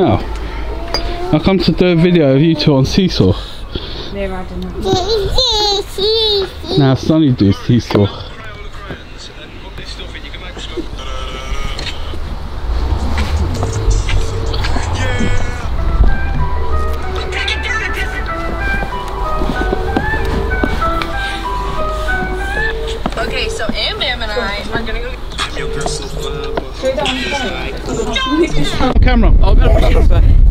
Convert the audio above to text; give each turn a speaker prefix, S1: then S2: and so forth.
S1: Oh. I come to do a video of you two on seesaw.
S2: They're riding on.
S1: Now Sonny do seesaw.
S3: Okay, so Am Am and I are gonna go.
S1: Camera. Oh,